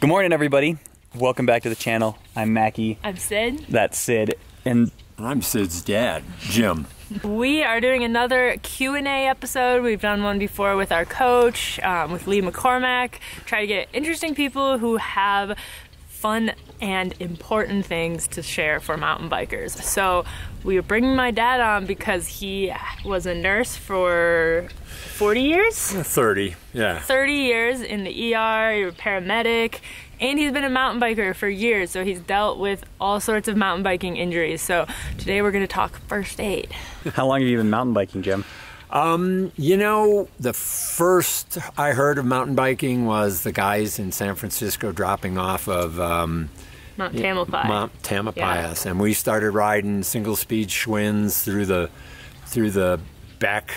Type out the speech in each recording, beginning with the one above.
Good morning, everybody. Welcome back to the channel. I'm Macky. I'm Syd. That's Syd. And I'm Syd's dad, Jim. We are doing another Q&A episode. We've done one before with our coach, um, with Lee McCormack. Try to get interesting people who have fun and important things to share for mountain bikers. So we are bringing my dad on because he was a nurse for 40 years? 30, yeah. 30 years in the ER, you're a paramedic, and he's been a mountain biker for years, so he's dealt with all sorts of mountain biking injuries. So today we're gonna talk first aid. how long have you been mountain biking, Jim? Um, you know, the first I heard of mountain biking was the guys in San Francisco dropping off of um, Mount Tamalpais. Mount Tamalpais, and we started riding single speed Schwinn's through the through the back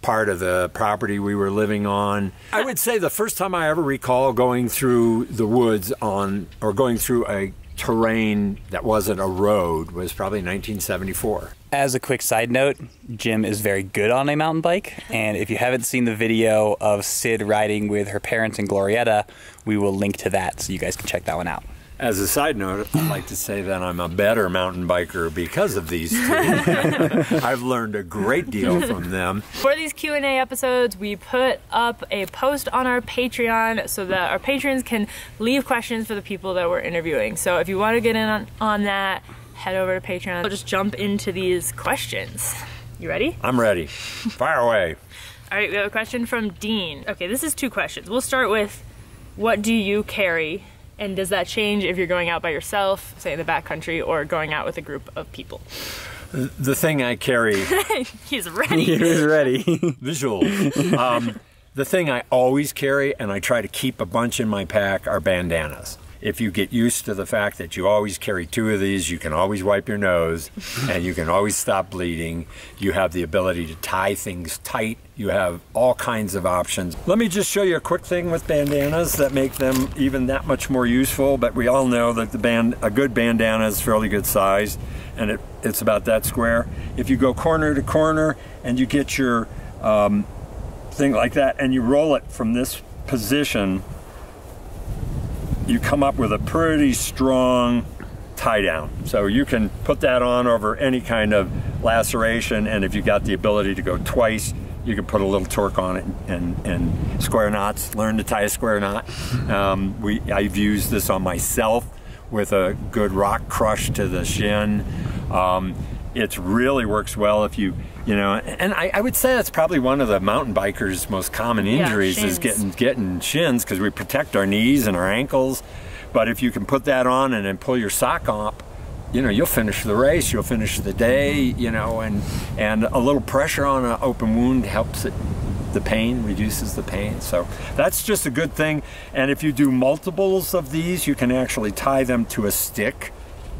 part of the property we were living on. I would say the first time I ever recall going through the woods on or going through a terrain that wasn't a road was probably 1974. As a quick side note, Jim is very good on a mountain bike. And if you haven't seen the video of Syd riding with her parents in Glorieta, we will link to that so you guys can check that one out. As a side note, I'd like to say that I'm a better mountain biker because of these two. I've learned a great deal from them. For these Q&A episodes, we put up a post on our Patreon so that our patrons can leave questions for the people that we're interviewing. So if you want to get in on, on that, head over to Patreon. We'll just jump into these questions. You ready? I'm ready. Fire away. All right, we have a question from Dean. Okay, this is two questions. We'll start with, what do you carry? And does that change if you're going out by yourself, say in the backcountry, or going out with a group of people? The thing I carry, He's ready. He's ready. visual. Um, the thing I always carry, and I try to keep a bunch in my pack, are bandanas. If you get used to the fact that you always carry two of these, you can always wipe your nose and you can always stop bleeding. You have the ability to tie things tight. You have all kinds of options. Let me just show you a quick thing with bandanas that make them even that much more useful. But we all know that the band, a good bandana is fairly good size and it, it's about that square. If you go corner to corner and you get your um, thing like that and you roll it from this position, you come up with a pretty strong tie down. So you can put that on over any kind of laceration, and if you got the ability to go twice, you can put a little torque on it and, and square knots. Learn to tie a square knot. Um, we I've used this on myself with a good rock crush to the shin. Um, it really works well if you you know and I, I would say that's probably one of the mountain bikers most common Yeah, injuries is getting getting shins because we protect our knees and our ankles. But if you can put that on and then pull your sock up you know you'll finish the race you'll finish the day you know and and a little pressure on an open wound helps it. The pain reduces the pain. So that's just a good thing. And if you do multiples of these you can actually tie them to a stick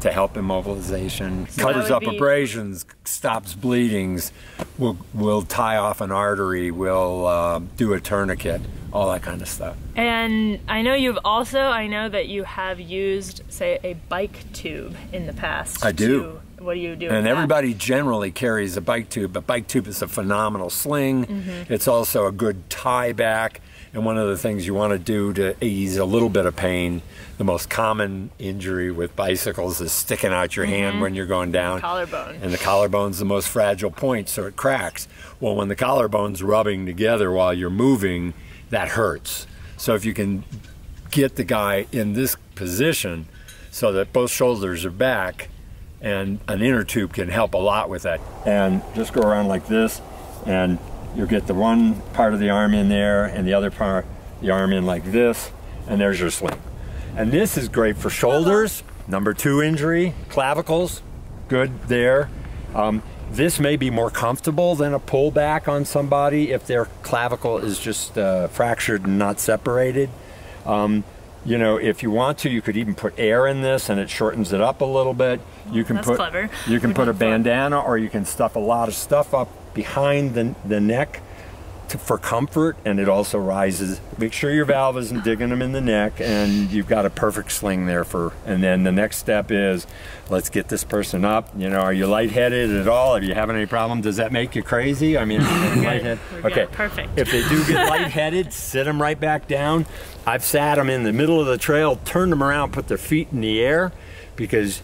to help immobilization that covers up be- abrasions stops bleedings will will tie off an artery will uh, do a tourniquet all that kind of stuff And I know you've also, I know that you have used, say, a bike tube in the past. I do. to- what do you do? And that? everybody generally carries a bike tube, but bike tube is a phenomenal sling. Mm-hmm. It's also a good tie back. And one of the things you want to do to ease a little bit of pain, the most common injury with bicycles is sticking out your hand when you're going down. Mm-hmm. Collarbone. And the collarbone's the most fragile point, so it cracks. Well, when the collarbone's rubbing together while you're moving, that hurts. So if you can get the guy in this position so that both shoulders are back, and an inner tube can help a lot with that. And just go around like this, and you'll get the one part of the arm in there, and the other part, the arm in like this, and there's your sling. And this is great for shoulders, number two injury, clavicles, good there. Um, this may be more comfortable than a pullback on somebody if their clavicle is just uh, fractured and not separated. Um, you know, if you want to, you could even put air in this, and it shortens it up a little bit. You can That's put clever. you can put a bandana, or you can stuff a lot of stuff up behind the the neck to, for comfort, and it also rises. Make sure your valve isn't digging them in the neck, and you've got a perfect sling there for. And then the next step is, let's get this person up. You know, are you lightheaded at all? Are you having any problem? Does that make you crazy? I mean, lightheaded. Okay, Perfect. If they do get lightheaded, sit them right back down. I've sat them in the middle of the trail, turned them around, put their feet in the air, because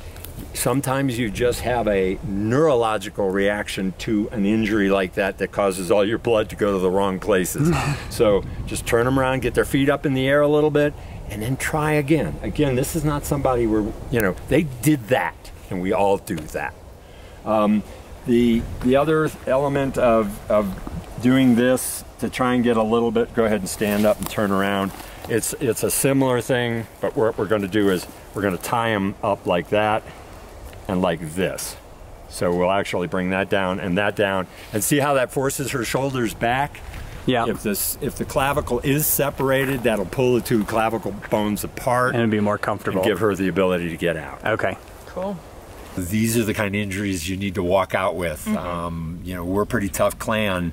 sometimes you just have a neurological reaction to an injury like that that causes all your blood to go to the wrong places. so just turn them around, get their feet up in the air a little bit, and then try again. Again, this is not somebody where, you know, they did that, and we all do that. Um, the, the other element of, of doing this to try and get a little bit, go ahead and stand up and turn around. It's, it's a similar thing, but what we're going to do is we're going to tie them up like that and like this. So we'll actually bring that down and that down and see how that forces her shoulders back. Yeah. If this if the clavicle is separated, that'll pull the two clavicle bones apart and and it'd be more comfortable. give her the ability to get out. okay. cool. These are the kind of injuries you need to walk out with. Um, you know, we're a pretty tough clan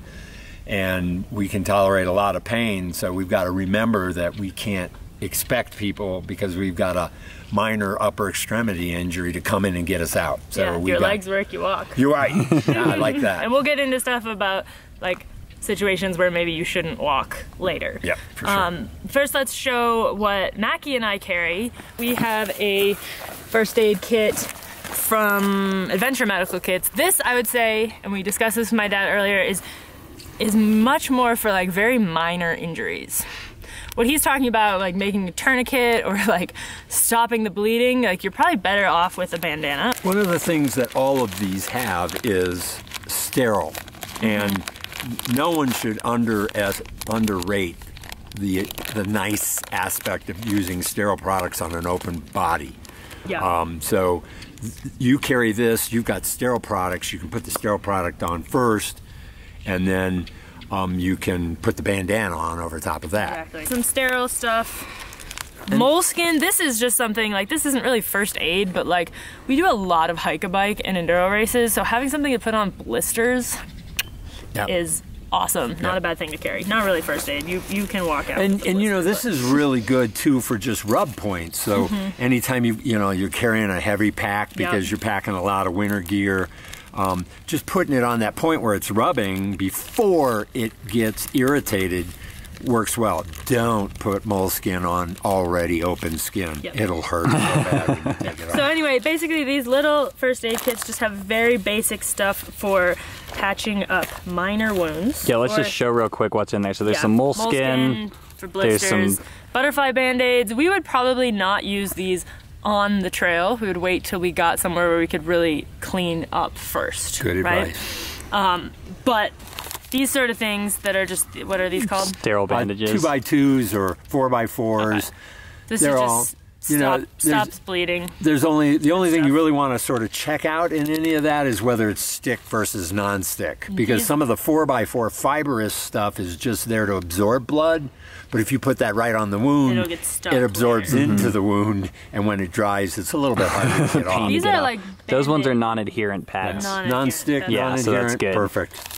and we can tolerate a lot of pain, so we've got to remember that we can't expect people because we've got a minor upper extremity injury to come in and get us out. So yeah, your got, legs work, you walk. You're right. Yeah, I like that. And we'll get into stuff about like situations where maybe you shouldn't walk later. Yeah, for sure. Um, first, let's show what Macky and I carry. We have a first aid kit from Adventure Medical Kits. This, I would say, and we discussed this with my dad earlier, is is much more for like very minor injuries. What he's talking about, like making a tourniquet or like stopping the bleeding, like you're probably better off with a bandana. One of the things that all of these have is sterile, and no one should under as underrate the the nice aspect of using sterile products on an open body. Yeah. Um, so you carry this, you've got sterile products, you can put the sterile product on first, and then um, you can put the bandana on over top of that. Exactly. Some sterile stuff. Moleskin, this is just something like this isn't really first aid, but like we do a lot of hike a bike and enduro races, so having something to put on blisters Yep. is awesome. Not Yeah. a bad thing to carry. Not really first aid. You you can walk out. And, with the and you know this but- is really good too for just rub points. So Mm-hmm. anytime you you know you're carrying a heavy pack because Yep. you're packing a lot of winter gear, um, just putting it on that point where it's rubbing before it gets irritated works well. Don't put moleskin on already open skin. Yep. It'll hurt so bad when you take it So anyway, basically these little first aid kits just have very basic stuff for patching up minor wounds. Yeah, let's or- just show real quick what's in there. So there's yeah, some moleskin. for there's some- butterfly band-aids. We would probably not use these on the trail. We would wait till we got somewhere where we could really clean up first. Good right? advice. But these sort of things that are just what are these called? sterile Uh, bandages. two by twos or four by fours. This They're is all- just you know, stop, there's- stops bleeding. There's only the only thing you really want to sort of check out in any of that is whether it's stick versus non-stick mm-hmm. because Yeah. some of the four by four fibrous stuff is just there to absorb blood, but if you put that right on the wound, It'll get stuck it absorbs later. into mm-hmm. the wound, and when it dries, it's a little bit harder to get off. These are like Those ones are non-adherent pads. Non- Non-stick, Yeah, non-adherent, so that's good. perfect.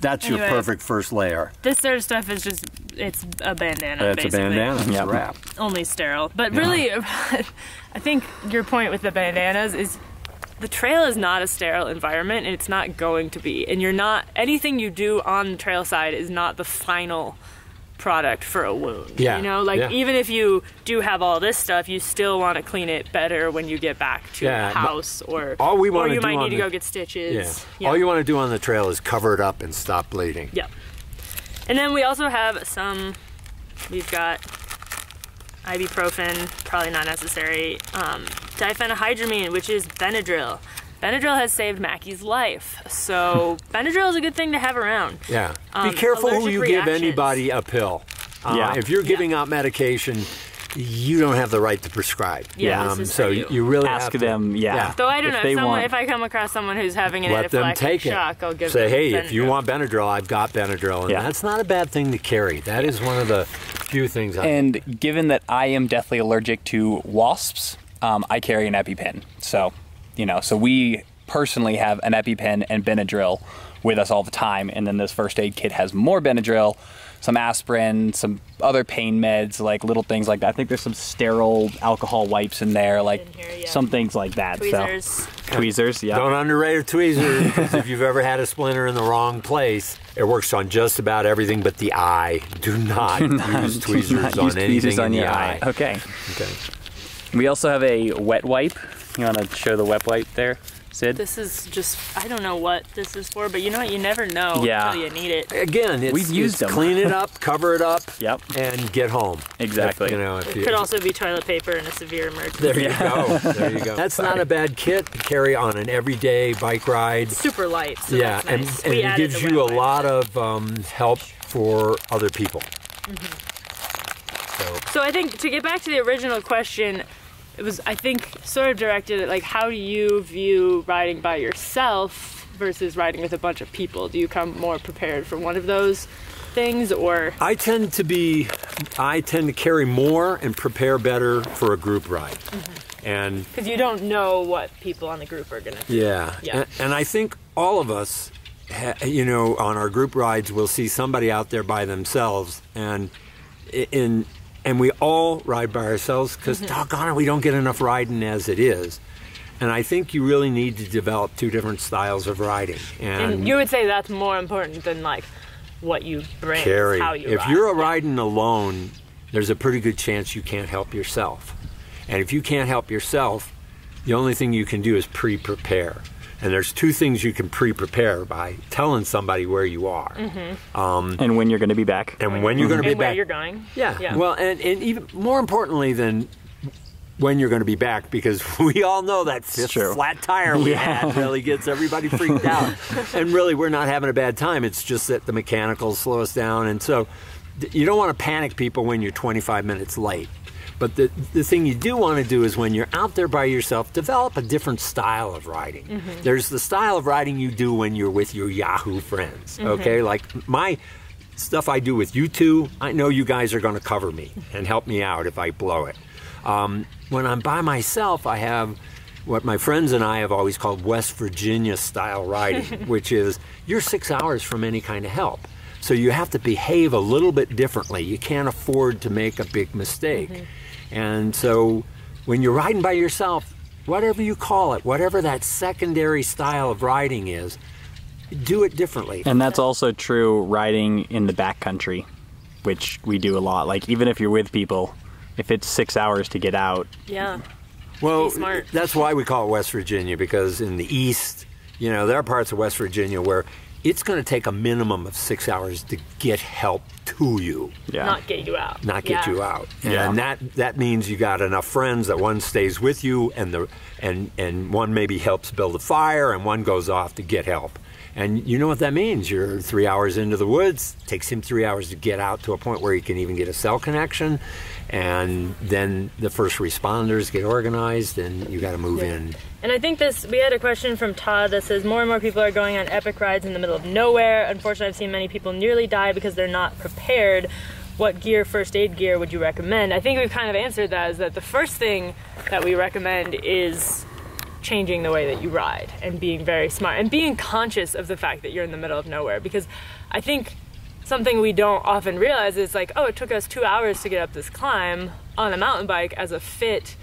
That's your perfect first layer. This sort of stuff is just it's a bandana. That's a bandana. It's Yep. a wrap. only sterile. But really, I think your point with the bandanas is the trail is not a sterile environment and it's not going to be. And you're not, anything you do on the trail side is not the final product for a wound. Yeah, You know, like yeah. even if you do have all this stuff, you still want to clean it better when you get back to Yeah, the house or, all we or wanna you might need to go get stitches. Yeah. All you want to do on the trail is cover it up and stop bleeding. Yep. And then we also have some, we've got ibuprofen, probably not necessary, um, diphenhydramine, which is Benadryl. Benadryl has saved Macky's life, so Benadryl is a good thing to have around. Yeah. Um, Be careful who you reactions. give anybody a pill. Uh, Yeah. If you're giving out medication, you don't have the right to prescribe. Yeah, Um, so you. you. really Ask have to- them, yeah. Though I don't If know, if, someone, want- if I come across someone who's having an Let them anaphylactic take it. shock, I'll give Say, them Say, hey, if you want Benadryl, I've got Benadryl, and Yeah. that's not a bad thing to carry. That is one of the few things. I, And given that I am deathly allergic to wasps, um, I carry an EpiPen. So, you know, so we personally have an EpiPen and Benadryl with us all the time. And then this first aid kit has more Benadryl, some aspirin, some other pain meds, like little things like that. I think there's some sterile alcohol wipes in there, like In here, yeah. some things like that. Tweezers. So tweezers, yeah. Don't underrate a tweezer because if you've ever had a splinter in the wrong place, it works on just about everything but the eye. Do not, use tweezers Not on use anything tweezers on in your the eye. Okay. Okay. We also have a wet wipe. You want to show the wet wipe there, Syd? This is just, I don't know what this is for, but you know what? You never know Yeah. until you need it. Again, it's, We've used it's them. clean it up, cover it up, Yep. and get home. Exactly. If, you know, if It you, could also be toilet paper in a severe emergency. there you go. There you go. That's not a bad kit to carry on an everyday bike ride. Super light. So yeah, that's and, nice. and We it gives you a wet lot of um, help for other people. So So I think to get back to the original question, it was I think sort of directed at like how do you view riding by yourself versus riding with a bunch of people? Do you come more prepared for one of those things or I tend to be, I tend to carry more and prepare better for a group ride. Mm-hmm. And because you don't know what people on the group are gonna do. Yeah. Yeah. And, and I think all of us, ha, you know, on our group rides, we'll see somebody out there by themselves, and in and we all ride by ourselves because Mm-hmm. doggone it, we don't get enough riding as it is. And I think you really need to develop two different styles of riding. And, And you would say that's more important than like what you bring, carry. how you if ride. you're riding alone, there's a pretty good chance you can't help yourself. And if you can't help yourself, the only thing you can do is pre-prepare. And there's two things you can pre-prepare by telling somebody where you are mm-hmm. um, and when you're going to be back. and when you're going to be and where back. you're going. Yeah. Yeah. Well, and, and even more importantly than when you're going to be back, because we all know that fifth flat tire we had really gets everybody freaked out. and really, we're not having a bad time. It's just that the mechanicals slow us down. And so you don't want to panic people when you're 25 minutes late. But the, the thing you do want to do is when you're out there by yourself, develop a different style of riding. Mm-hmm. There's the style of riding you do when you're with your Yahoo friends, mm-hmm. okay? Like my stuff I do with you two, I know you guys are going to cover me and help me out if I blow it. Um, when I'm by myself, I have what my friends and I have always called West Virginia style riding, which is you're six hours from any kind of help. So you have to behave a little bit differently. You can't afford to make a big mistake. Mm-hmm. And so when you're riding by yourself, whatever you call it, whatever that secondary style of riding is, do it differently. And that's also true riding in the backcountry, which we do a lot. Like even if you're with people, if it's six hours to get out, Yeah. Well, that's why we call it West Virginia because in the east, you know, there are parts of West Virginia where it's going to take a minimum of six hours to get help to you, yeah, Not get you out. not get Yeah. you out. And Yeah. that that means you got enough friends that one stays with you, and the and and one maybe helps build a fire, and one goes off to get help. And you know what that means? You're three hours into the woods. It Takes him three hours to get out to a point where he can even get a cell connection, and then the first responders get organized, and you got to move in. And I think this, we had a question from Todd that says more and more people are going on epic rides in the middle of nowhere. Unfortunately, I've seen many people nearly die because they're not prepared. What gear, first aid gear, would you recommend? I think we've kind of answered that is that the first thing that we recommend is changing the way that you ride and being very smart and being conscious of the fact that you're in the middle of nowhere because I think something we don't often realize is like, oh, it took us two hours to get up this climb on a mountain bike as a fit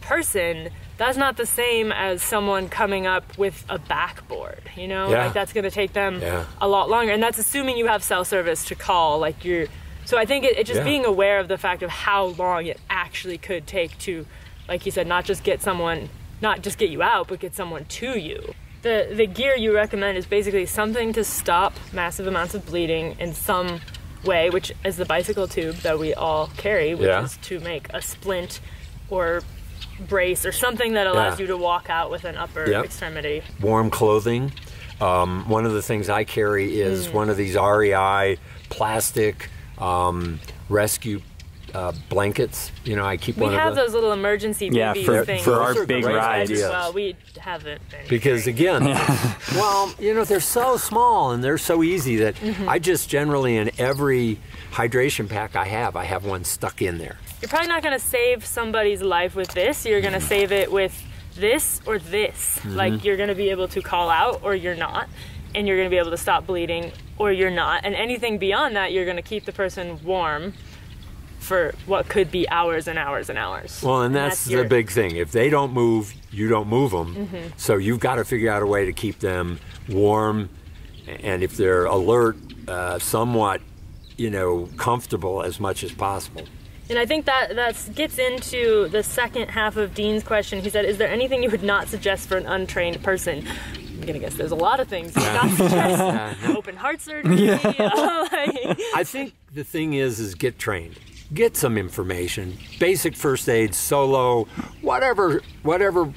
person. That's not the same as someone coming up with a backboard, you know? Yeah. Like that's gonna take them Yeah. a lot longer. And that's assuming you have cell service to call, like you're so I think it, it just Yeah. being aware of the fact of how long it actually could take to, like you said, not just get someone not just get you out, but get someone to you. The the gear you recommend is basically something to stop massive amounts of bleeding in some way, which is the bicycle tube that we all carry, which Yeah. is to make a splint or brace or something that allows Yeah. you to walk out with an upper Yep. extremity. warm clothing. Um, one of the things I carry is Mm. one of these REI plastic um, rescue uh, blankets. You know, I keep We one have of those those little emergency Yeah, baby for- things. for our Those are big rides. as Well, we haven't been because again, well, you know, they're so small and they're so easy that Mm-hmm. I just generally in every hydration pack I have, I have one stuck in there. You're probably not going to save somebody's life with this. You're going to save it with this or this. Mm-hmm. Like you're going to be able to call out or you're not. and you're going to be able to stop bleeding or you're not. And anything beyond that, you're going to keep the person warm for what could be hours and hours and hours. Well, and that's, the your- big thing. If they don't move, you don't move them. So you've got to figure out a way to keep them warm, and if they're alert, uh, somewhat, you know, comfortable as much as possible. And I think that that gets into the second half of Dean's question. He said, "Is there anything you would not suggest for an untrained person?" I'm gonna guess there's a lot of things you not suggest. Open heart surgery. uh, like- I think the thing is, is get trained, get some information, basic first aid, solo, whatever, whatever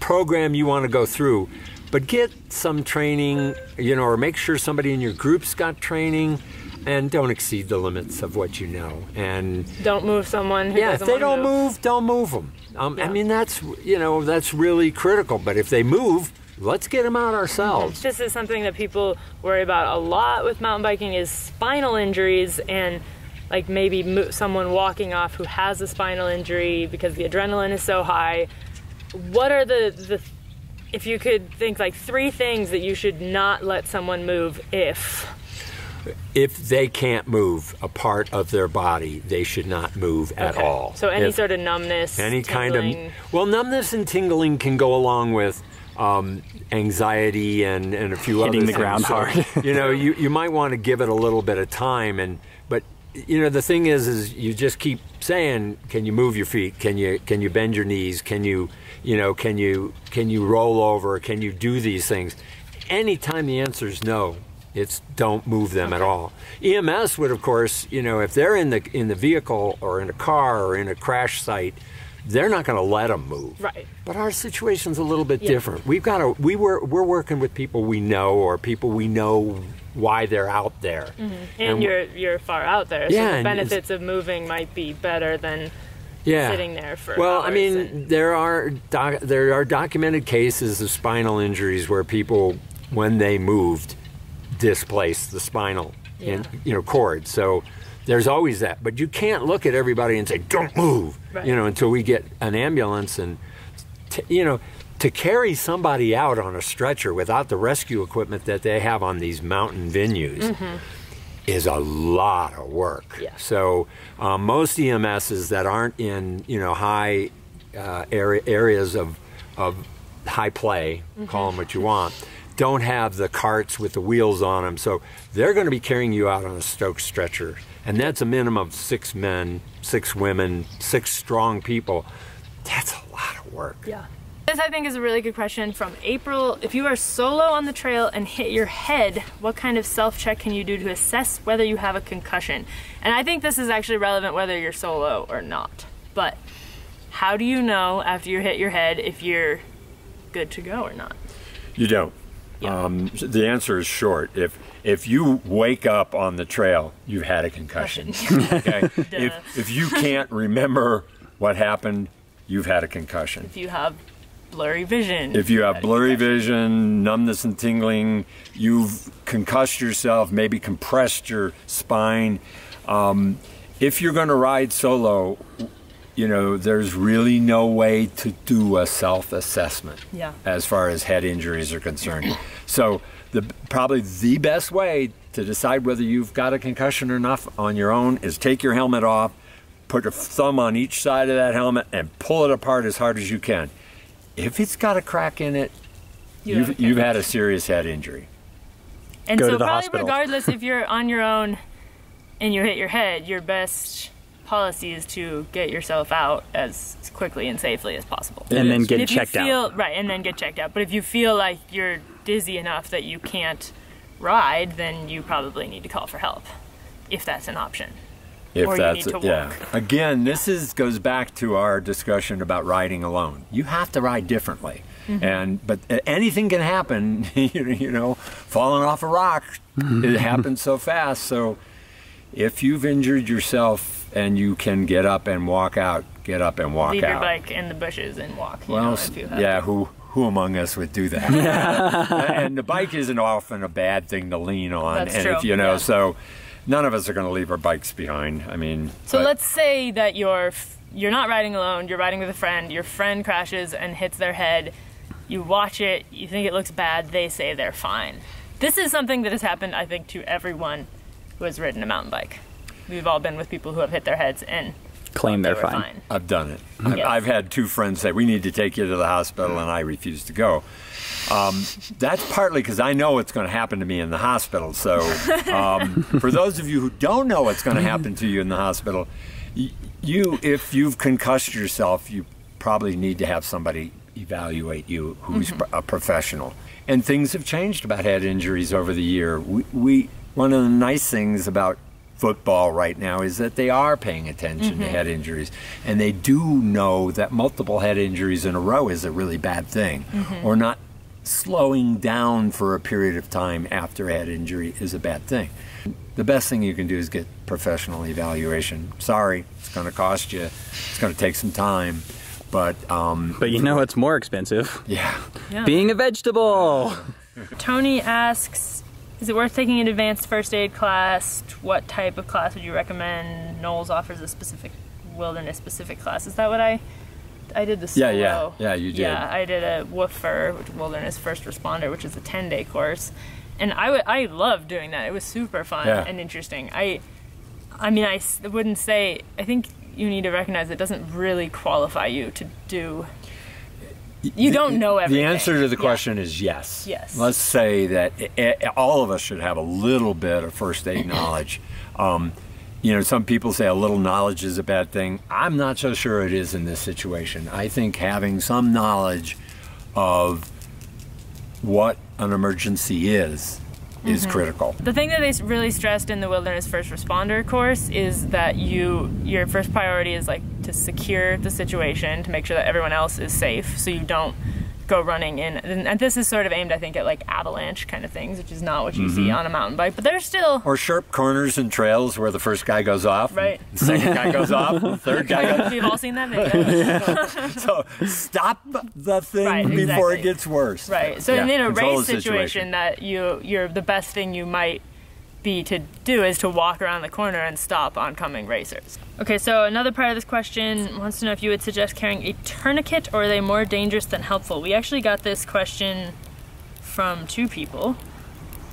program you want to go through, but get some training, you know, or make sure somebody in your group's got training, and don't exceed the limits of what you know. And don't move someone who yeah, if they don't move, don't move them. Um, I mean, that's you know, that's really critical. But if they move, let's get them out ourselves. This is something that people worry about a lot with mountain biking is spinal injuries and like maybe mo- someone walking off who has a spinal injury because the adrenaline is so high. What are the the if you could think like three things that you should not let someone move if if they can't move a part of their body, they should not move at Okay. all. So any If sort of numbness, any kind of well, numbness and tingling can go along with um, anxiety and, and a few Hitting other the things. ground So, hard. you know, you, you might want to give it a little bit of time and but you know the thing is is you just keep saying can you move your feet? Can you can you bend your knees? Can you you know can you can you roll over? Can you do these things? Anytime the answer is no it's don't move them at all. EMS would of course you know if they're in the in the vehicle or in a car or in a crash site they're not going to let them move Right. but our situation's a little bit Yeah. different we've got to we were we're working with people we know or people we know why they're out there mm-hmm. and, you're you're far out there. Yeah, So the benefits of moving might be better than yeah. sitting there for Well, I mean, and- there are doc- there are documented cases of spinal injuries where people, when they moved, displaced the spinal, in, Yeah. you know, cord. So there's always that. But you can't look at everybody and say, "Don't move," Right. you know, until we get an ambulance and, you know. To carry somebody out on a stretcher without the rescue equipment that they have on these mountain venues is a lot of work. Yeah. So um, most EMSs that aren't in you know high uh, area, areas of of high play, call them what you want, don't have the carts with the wheels on them. So they're going to be carrying you out on a Stokes stretcher, and that's a minimum of six men, six women, six strong people. That's a lot of work. Yeah. This, I think, is a really good question from April. If you are solo on the trail and hit your head, what kind of self check can you do to assess whether you have a concussion? And I think this is actually relevant whether you're solo or not. But how do you know after you hit your head if you're good to go or not? You don't. Yeah. Um, the answer is short. If if you wake up on the trail, you've had a concussion. okay. If if you can't remember what happened, you've had a concussion. If you have blurry vision. If you have blurry vision, numbness and tingling, you've concussed yourself, maybe compressed your spine. Um, if you're going to ride solo, you know, there's really no way to do a self assessment Yeah. as far as head injuries are concerned. so, the, probably the best way to decide whether you've got a concussion or not on your own is take your helmet off, put a thumb on each side of that helmet, and pull it apart as hard as you can. If it's got a crack in it, You you've, you've had a serious head injury. And Go so to the probably hospital. regardless if you're on your own and you hit your head, your best policy is to get yourself out as quickly and safely as possible. and then get if checked you feel, out. Right, and then get checked out. But if you feel like you're dizzy enough that you can't ride, then you probably need to call for help, if that's an option. If Or you that's need to it, yeah. walk. Again, this is goes back to our discussion about riding alone. You have to ride differently, Mm-hmm. and but anything can happen. you know, falling off a rock, it happens so fast. So, if you've injured yourself and you can get up and walk out, get up and walk Leave out. Leave your bike in the bushes and walk. Well, know, yeah, who who among us would do that? and the bike isn't often a bad thing to lean on, That's and true, if you know, yeah. so none of us are going to leave our bikes behind. I mean, So but- let's say that you're you're not riding alone. You're riding with a friend. Your friend crashes and hits their head. You watch it, you think it looks bad, they say they're fine. This is something that has happened, I think, to everyone who has ridden a mountain bike. We've all been with people who have hit their heads and Claim they they're were fine. I've done it. I've, Yes. I've had two friends say, We need to take you to the hospital, and I refuse to go. Um, that's partly because I know what's going to happen to me in the hospital. So, um, for those of you who don't know what's going to happen to you in the hospital, you, if you've concussed yourself, you probably need to have somebody evaluate you who's a professional. And things have changed about head injuries over the year. We, we one of the nice things about football right now is that they are paying attention to head injuries. And they do know that multiple head injuries in a row is a really bad thing. Or not slowing down for a period of time after a head injury is a bad thing. The best thing you can do is get professional evaluation. Sorry it's going to cost you it's going to take some time but um, But you know it's more expensive? yeah. Yeah. Being a vegetable. Tony asks, is it worth taking an advanced first aid class? What type of class would you recommend? NOLS offers a specific wilderness specific class. Is that what I I did the Yeah, solo. yeah. Yeah, you did. Yeah, I did a WFR, which wilderness first responder, which is a 10 day course. And I would I loved doing that. It was super fun Yeah. and interesting. I I mean, I wouldn't say I think you need to recognize it doesn't really qualify you to do you don't know everything. The answer to the Yeah. question is yes. Yes. Let's say that eh, eh, all of us should have a little bit of first aid knowledge. Um, you know, some people say a little knowledge is a bad thing. I'm not so sure it is in this situation. I think having some knowledge of what an emergency is is Mm-hmm. critical. The thing that they really stressed in the wilderness first responder course is that you your first priority is like to secure the situation to make sure that everyone else is safe so you don't go running in. And and this is sort of aimed I think at like avalanche kind of things which is not what you see mm-hmm. on a mountain bike. But there's still Or sharp corners and trails where the first guy goes off, Right. The second guy goes off, the third guy goes we've all seen that video? So stop the thing Right, before exactly. it gets worse. right. So Yeah, in a control race the situation. that you you're the best thing you might be to do is to walk around the corner and stop oncoming racers. Okay, so another part of this question wants to know if you would suggest carrying a tourniquet or are they more dangerous than helpful? We actually got this question from two people.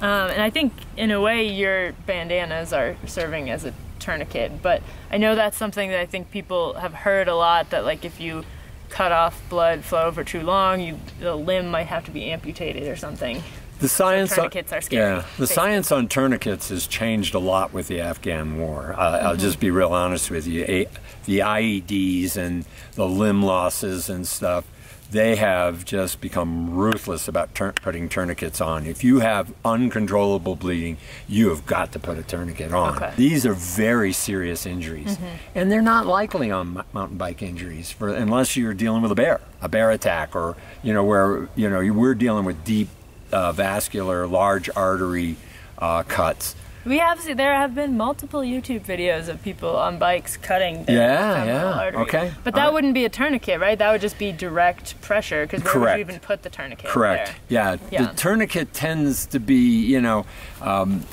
Um, and I think in a way your bandanas are serving as a tourniquet, but I know that's something that I think people have heard a lot that like if you cut off blood flow for too long, you the limb might have to be amputated or something. The science on, tourniquets are scary, Yeah, the basically. science on tourniquets has changed a lot with the Afghan war. Uh, I'll just be real honest with you. A, the IEDs and the limb losses and stuff, they have just become ruthless about tur- putting tourniquets on. If you have uncontrollable bleeding, you have got to put a tourniquet on. Okay. These are very serious injuries, and they're not likely on m- mountain bike injuries for unless you're dealing with a bear, a bear attack, or you know where you know you- we're dealing with deep uh, vascular, large artery uh, cuts. We have seen, there have been multiple YouTube videos of people on bikes cutting their Yeah, yeah, artery. okay, But that right. wouldn't be a tourniquet, right? That would just be direct pressure because where would you even put the tourniquet? Correct. there? Yeah. Yeah. The tourniquet tends to be, you know, um,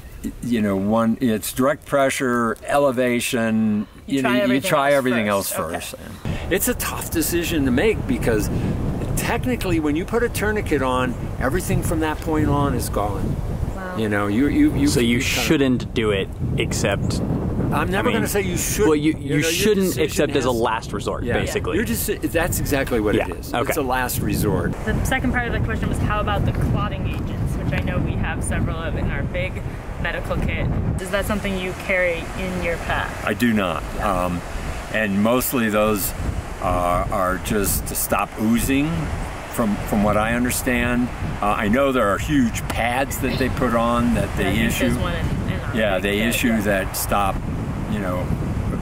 you know, one. It's direct pressure, elevation. You know, try you everything try else everything first. else Okay. first. It's a tough decision to make because technically, when you put a tourniquet on, everything from that point on is gone. Wow. You know, you you you. So you kinda- shouldn't do it except I'm never I mean, going to say you should. well you, know, you your shouldn't decision except as a last resort Yeah. basically. You're just. That's exactly what Yeah, it is. okay. It's a last resort. The second part of the question was how about the clotting agents, which I know we have several of in our big medical kit. Is that something you carry in your pack? I do not. Um, and mostly those uh, are just to stop oozing, from from what I understand. Uh, I know there are huge pads that they put on that they think issue. one in, in Yeah, they issue yeah. that stop. You know,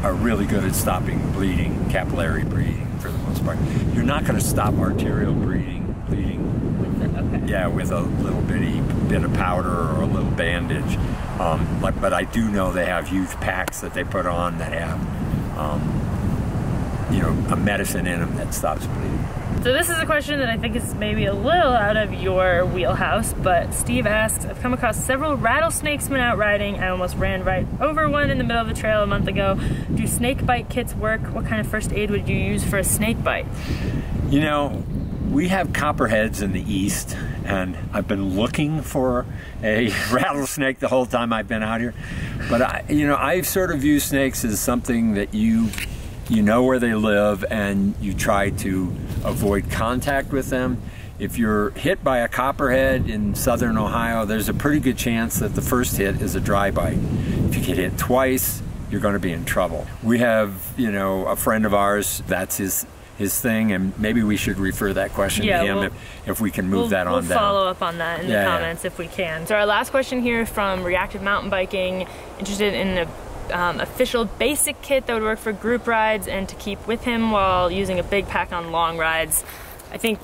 are really good at stopping bleeding, capillary bleeding for the most part. You're not going to stop arterial bleeding. Bleeding Okay. yeah, with a little bitty bit of powder or a little bandage. Um, but, but I do know they have huge packs that they put on that have, um, you know, a medicine in them that stops bleeding. So this is a question that I think is maybe a little out of your wheelhouse, but Steve asks, I've come across several rattlesnakes when out riding. I almost ran right over one in the middle of the trail a month ago. Do snake bite kits work? What kind of first aid would you use for a snake bite? You know, we have copperheads in the east, and I've been looking for a rattlesnake the whole time I've been out here. But I, you know, I've sort of view snakes as something that you you know where they live and you try to avoid contact with them. If you're hit by a copperhead in southern Ohio, there's a pretty good chance that the first hit is a dry bite. If you get hit twice, you're going to be in trouble. We have, you know, a friend of ours, that's his his thing, and maybe we should refer that question Yeah, to him we'll- if, if we can move we'll, that on we'll down. follow up on that in Yeah, the yeah. comments if we can. So our last question here from Reactive Mountain Biking, interested in a um, official basic kit that would work for group rides and to keep with him while using a big pack on long rides. I think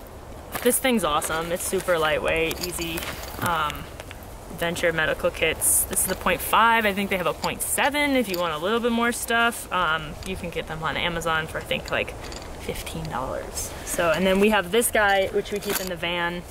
this thing's awesome. It's super lightweight, easy. Um, Venture medical kits. This is the 0.5. I think they have a 0.7 if you want a little bit more stuff. Um, you can get them on Amazon for I think like $15. So, and then we have this guy, which we keep in the van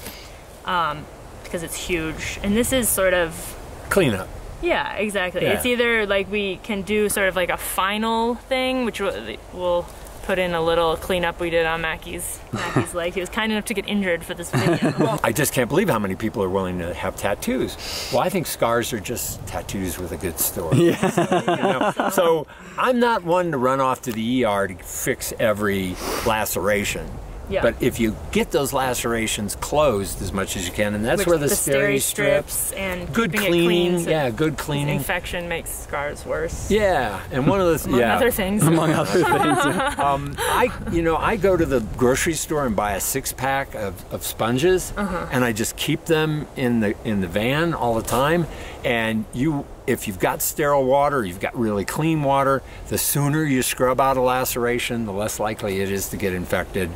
um, because it's huge. And this is sort of, Cleanup. Yeah, exactly. Yeah. It's either like we can do sort of like a final thing, which we'll, we'll put in a little cleanup we did on Macky's, Macky's leg. He was kind enough to get injured for this video. I just can't believe how many people are willing to have tattoos. Well, I think scars are just tattoos with a good story. Yeah. So, you know, so I'm not one to run off to the ER to fix every laceration. Yeah. But if you get those lacerations closed as much as you can, and that's Which where the, the steri strips and good cleaning, clean yeah, good cleaning. infection makes scars worse. Yeah, and one of the Among yeah, other things. Among other things. um, I, you know, I go to the grocery store and buy a six pack of, of sponges, Uh-huh. and I just keep them in the in the van all the time. And you, if you've got sterile water, you've got really clean water. The sooner you scrub out a laceration, the less likely it is to get infected.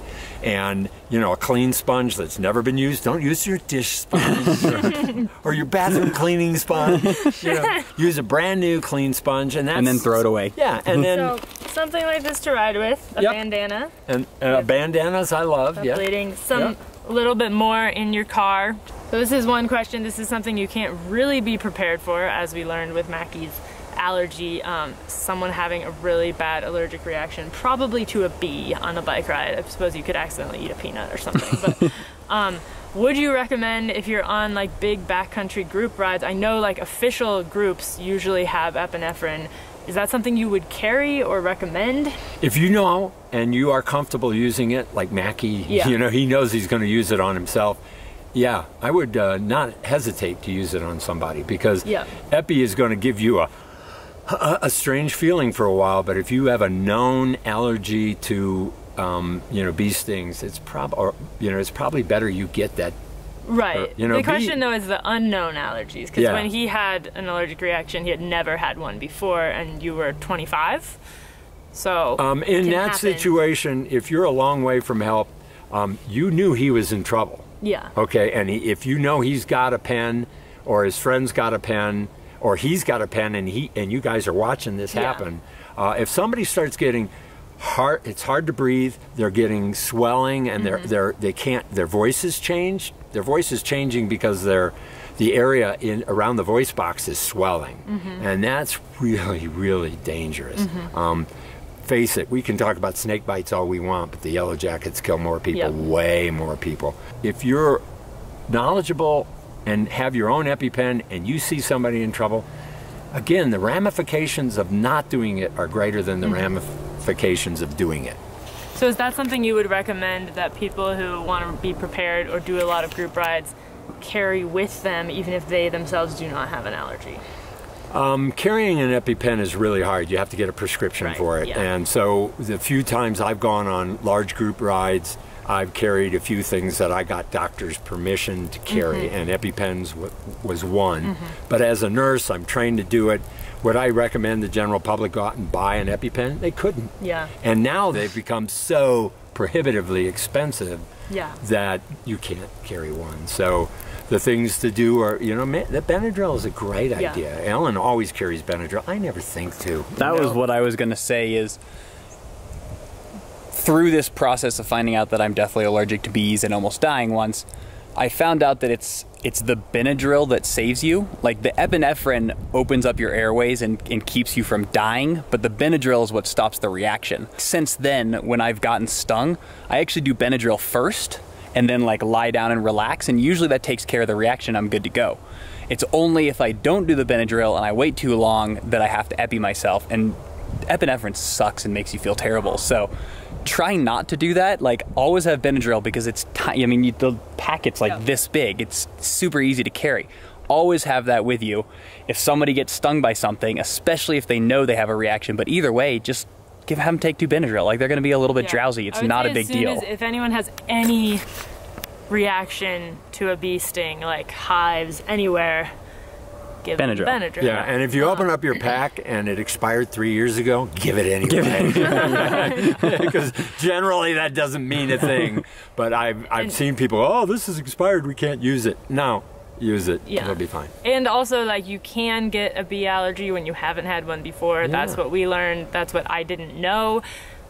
And you know, a clean sponge that's never been used. Don't use your dish sponge or, or your bathroom cleaning sponge. You know, use a brand new clean sponge, and that's and then throw it away. Yeah, and then. So something like this to ride with, a Yep. bandana, And uh, bandanas, I love. Yeah. bleeding, some Yeah. a little bit more in your car. So this is one question. This is something you can't really be prepared for, as we learned with Macky's allergy. Um, someone having a really bad allergic reaction, probably to a bee on a bike ride. I suppose you could accidentally eat a peanut or something. But um, would you recommend if you're on like big backcountry group rides? I know like official groups usually have epinephrine. Is that something you would carry or recommend? If you know and you are comfortable using it, like Macky, Yeah. you know, he knows he's going to use it on himself. Yeah, I would uh, not hesitate to use it on somebody because Yeah. Epi is going to give you a, a a strange feeling for a while. But if you have a known allergy to, um, you know, bee stings, it's prob you know, it's probably better you get that Right. Or, you know, the question though is the unknown allergies because Yeah. when he had an allergic reaction, he had never had one before, and you were 25. So Um, in that happen. situation, if you're a long way from help, um, you knew he was in trouble. Yeah, Okay, and he, if you know he's got a pen, or his friend's got a pen, or he's got a pen, and he and you guys are watching this Yeah. happen, uh, if somebody starts getting hard, it's hard to breathe. They're getting swelling, and Mm-hmm. they're they're they can't. Their voices change. Their voice is changing because they're the area in around the voice box is swelling, Mm-hmm. and that's really really dangerous. Um, face it, we can talk about snake bites all we want, but the yellow jackets kill more people, Yep. way more people. If you're knowledgeable and have your own EpiPen and you see somebody in trouble, again, the ramifications of not doing it are greater than the mm-hmm. ramifications of doing it. So is that something you would recommend that people who want to be prepared or do a lot of group rides carry with them, even if they themselves do not have an allergy? Um, carrying an EpiPen is really hard. You have to get a prescription Right, for it. yeah. And so the few times I've gone on large group rides, I've carried a few things that I got doctor's permission to carry, Mm-hmm. and EpiPens w- was one. But as a nurse, I'm trained to do it. Would I recommend the general public go out and buy an EpiPen? They couldn't. Yeah. And now they've become so prohibitively expensive Yeah. that you can't carry one. So the things to do are, you know, ma- the Benadryl is a great Yeah. idea. Ellen always carries Benadryl. I never think to. That was what I was going to say is through this process of finding out that I'm definitely allergic to bees and almost dying once, I found out that it's it's the Benadryl that saves you. Like the epinephrine opens up your airways and, and keeps you from dying, but the Benadryl is what stops the reaction. Since then, when I've gotten stung, I actually do Benadryl first and then like lie down and relax. And usually that takes care of the reaction. I'm good to go. It's only if I don't do the Benadryl and I wait too long that I have to epi myself. And epinephrine sucks and makes you feel terrible. So try not to do that. Like always have Benadryl because it's tiny. I mean, you, the packet's like Yeah. this big. It's super easy to carry. Always have that with you. If somebody gets stung by something, especially if they know they have a reaction, but either way, just give have them take two Benadryl. Like they're going to be a little bit Yeah. drowsy. It's not a big deal. as- if anyone has any reaction to a bee sting, like hives anywhere, give Benadryl. Benadryl. Yeah, and if you uh-huh. open up your pack and it expired three years ago, give it anyway. Because generally that doesn't mean a thing. But I've, I've And- seen people, oh, this is expired, we can't use it. No, use it. Yeah. It'll be fine. And also, like, you can get a bee allergy when you haven't had one before. That's what we learned. That's what I didn't know.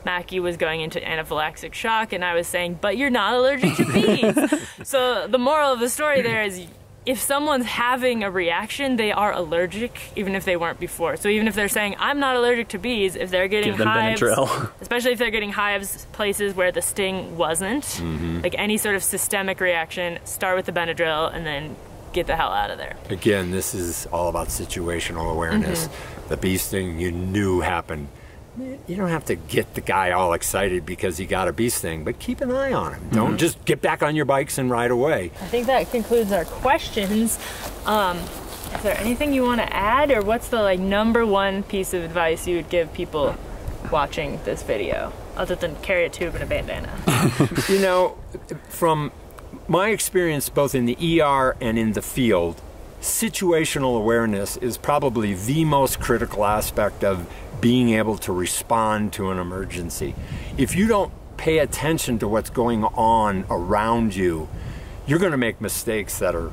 Macky was going into anaphylactic shock, and I was saying, but you're not allergic to bees. so the moral of the story there is if someone's having a reaction, they are allergic, even if they weren't before. So even if they're saying, I'm not allergic to bees, if they're getting Give them hives, Benadryl. especially if they're getting hives places where the sting wasn't, Mm-hmm. like any sort of systemic reaction, start with the Benadryl and then get the hell out of there. Again, this is all about situational awareness. Mm-hmm. The bee sting you knew happened. You don't have to get the guy all excited because he got a bee sting, but keep an eye on him. Mm-hmm. Don't just get back on your bikes and ride away. I think that concludes our questions. Um, is there anything you want to add, or what's the like number one piece of advice you would give people watching this video, other than carry a tube and a bandana? You know, from my experience both in the ER and in the field, situational awareness is probably the most critical aspect of being able to respond to an emergency. If you don't pay attention to what's going on around you, you're going to make mistakes that are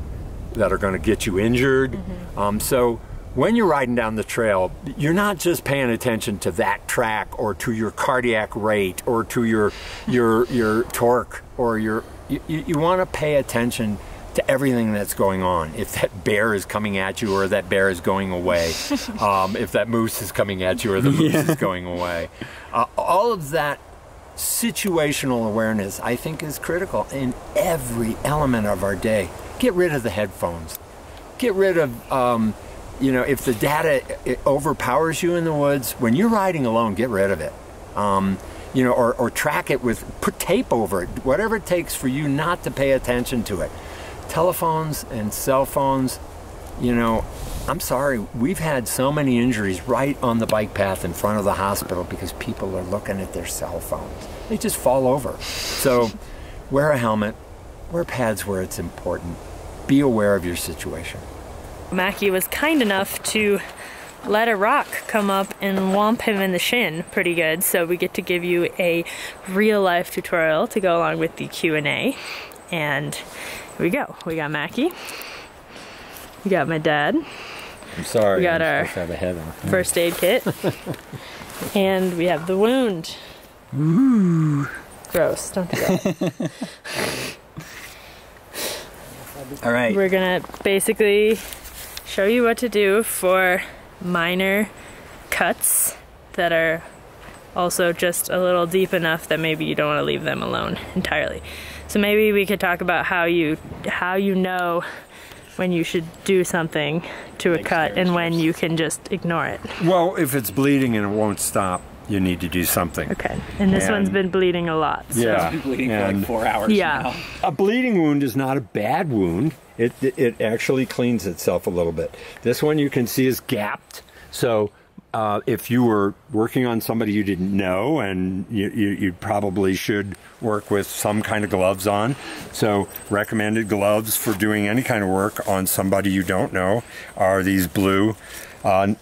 that are going to get you injured. Um, so when you're riding down the trail, you're not just paying attention to that track or to your cardiac rate or to your your your torque or your you, you, you want to pay attention to everything that's going on. If that bear is coming at you or that bear is going away, um, if that moose is coming at you or the moose is going away, uh, all of that situational awareness, I think, is critical in every element of our day. Get rid of the headphones. Get rid of, um, you know, if the data overpowers you in the woods, when you're riding alone, get rid of it. Um, you know, or, or track it with, put tape over it, whatever it takes for you not to pay attention to it. Telephones and cell phones, you know, I'm sorry, we've had so many injuries right on the bike path in front of the hospital because people are looking at their cell phones. They just fall over. So wear a helmet, wear pads where it's important. Be aware of your situation. Macky was kind enough to let a rock come up and whomp him in the shin pretty good. So we get to give you a real life tutorial to go along with the Q&A. And here we go. We got Macky. We got my dad. I'm sorry. We got I'm our- to have a head on. First aid kit. and we have the wound. Ooh. Gross. Don't do that. All right. We're gonna basically show you what to do for minor cuts that are also just a little deep enough that maybe you don't want to leave them alone entirely. So maybe we could talk about how you how you know when you should do something to a cut and when you can just ignore it. Well, if it's bleeding and it won't stop, you need to do something. Okay. And this one's been bleeding a lot. So. Yeah. Been bleeding for like four hours Yeah. now. A bleeding wound is not a bad wound. It, it, it actually cleans itself a little bit. This one you can see is gapped. So uh, if you were working on somebody you didn't know, and you, you, you probably should work with some kind of gloves on. So recommended gloves for doing any kind of work on somebody you don't know are these blue uh,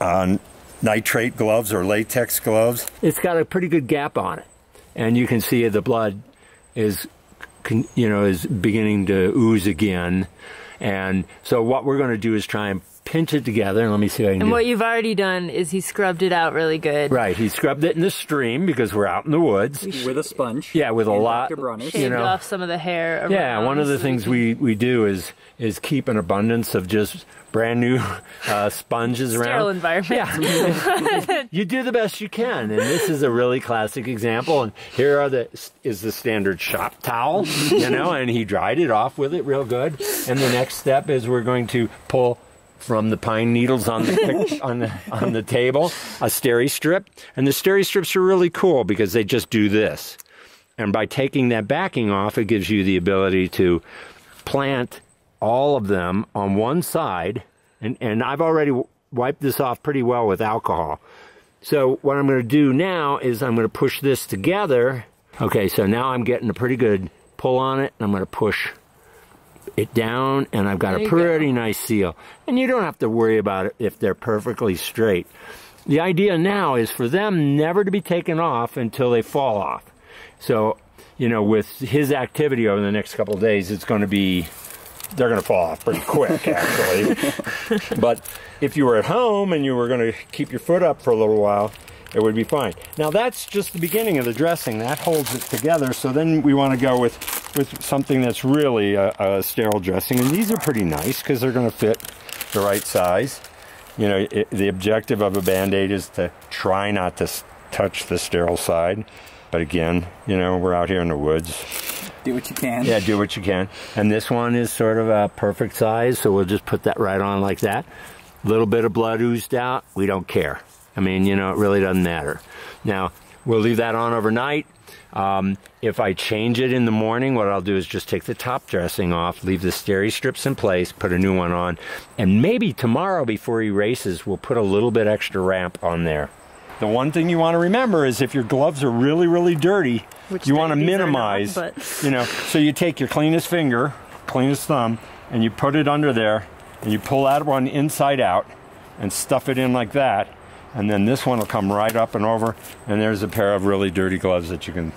uh, nitrate gloves or latex gloves. It's got a pretty good gap on it, and you can see the blood is you know is beginning to ooze again and so what we're going to do is try and pinch it together, and let me see what I can And do. what you've already done is he scrubbed it out really good. right, he scrubbed it in the stream because we're out in the woods. With a sponge. Yeah, with a and lot- Dr. Bronner's. Shaved know. off some of the hair. Yeah, one of the things we, we do is is keep an abundance of just brand new uh, sponges sterile around. environment. Yeah, you do the best you can, and this is a really classic example. And here are the is the standard shop towel, you know, and he dried it off with it real good. And the next step is we're going to pull from the pine needles on the on the on the table a steri strip, and the steri strips are really cool because they just do this. And by taking that backing off, it gives you the ability to plant all of them on one side. And, and I've already wiped this off pretty well with alcohol. So what I'm going to do now is I'm going to push this together. Okay, so now I'm getting a pretty good pull on it. And I'm going to push it down and I've got There a pretty nice seal. And you don't have to worry about it if they're perfectly straight. The idea now is for them never to be taken off until they fall off. So, you know, with his activity over the next couple of days, it's going to be, they're going to fall off pretty quick, actually. but if you were at home and you were going to keep your foot up for a little while, it would be fine. Now that's just the beginning of the dressing. That holds it together. So then we want to go with, with something that's really a, a sterile dressing. And these are pretty nice because they're going to fit the right size. You know, it, the objective of a Band-Aid is to try not to touch the sterile side. But again, you know, we're out here in the woods. Do what you can. Yeah, do what you can. And this one is sort of a perfect size, so we'll just put that right on like that. A little bit of blood oozed out, we don't care. I mean, you know, it really doesn't matter. Now, we'll leave that on overnight. Um, if I change it in the morning, what I'll do is just take the top dressing off, leave the steri strips in place, put a new one on, and maybe tomorrow before he races, we'll put a little bit extra ramp on there. The one thing you want to remember is if your gloves are really, really dirty, Which you want to these are not, minimize, you know, so you take your cleanest finger, cleanest thumb, and you put it under there, and you pull that one inside out, and stuff it in like that, and then this one will come right up and over, and there's a pair of really dirty gloves that you can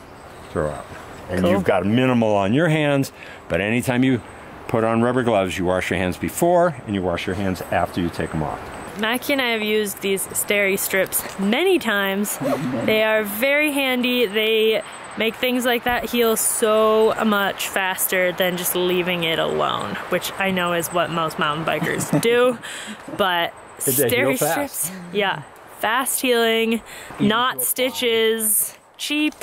throw out. And Cool. you've got minimal on your hands, but anytime you put on rubber gloves, you wash your hands before and you wash your hands after you take them off. Macky and I have used these steri strips many times. They are very handy. They make things like that heal so much faster than just leaving it alone, which I know is what most mountain bikers do. But They steri strips, yeah, fast healing, not stitches, cheap,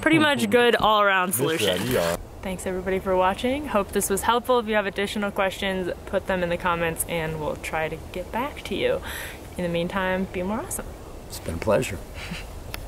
pretty much good all around solution. Thanks everybody for watching. Hope this was helpful. If you have additional questions, put them in the comments and we'll try to get back to you. In the meantime, be more awesome. It's been a pleasure.